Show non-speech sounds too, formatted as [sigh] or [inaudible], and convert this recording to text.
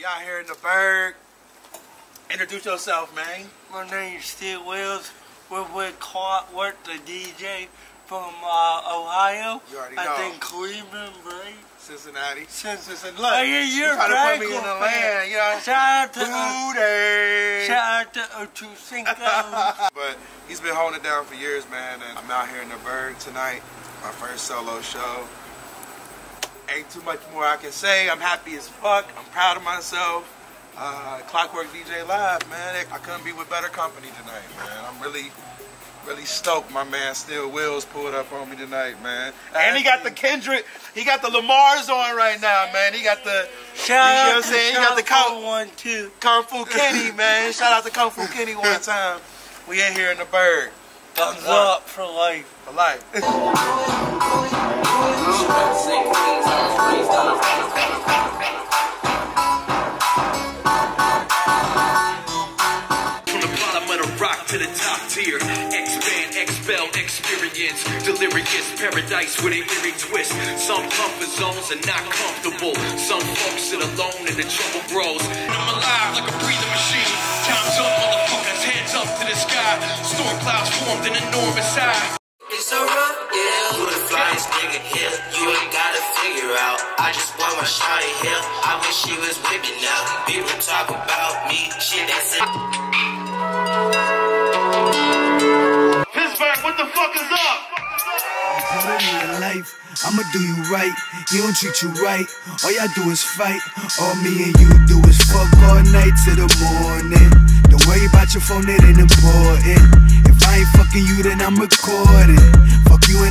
We out here in the Burgh. Introduce yourself, man. My name is Steve Wills. We're with Clockwork, the DJ from uh, Ohio. You already I know. think Cleveland, right? Cincinnati. Cincinnati. Look, oh, yeah, you you're try to put me in the land, you know. Shout out to uh, Booty. shout out to Cinco. [laughs] But he's been holding it down for years, man. And I'm out here in the Burgh tonight, my first solo show. Ain't too much more I can say. I'm happy as fuck. I'm proud of myself. Uh, Clockwork DJ Live, man. I couldn't be with better company tonight, man. I'm really, really stoked. My man Still Wills pulled up on me tonight, man. And he got the Kendrick, he got the Lamar's on right now, man. He got the Shout You know what I'm saying? He got the Shop coat. one too. Kung Fu Kenny, man. Shout out to Kung Fu Kenny one [laughs] time. We in here in the bird. Thumbs up for life. For life. To the top tier. Expand, expel, experience. Delirious paradise with an eerie twist. Some comfort zones are not comfortable. Some folks sit alone and the trouble grows. I'm alive like a breathing machine. Time's up, motherfuckers, hands up to the sky. Storm clouds formed an enormous eye. It's a rough deal. Who the flyest nigga here? You ain't gotta figure out. I just want my shawty here. I wish she was with me now. People talk about me, shit that's it. It in your life, I'ma do you right. You don't treat you right. All y'all do is fight. All me and you do is fuck all night to the morning. Don't worry about your phone, it ain't important. If I ain't fucking you, then I'm recording. Fuck you and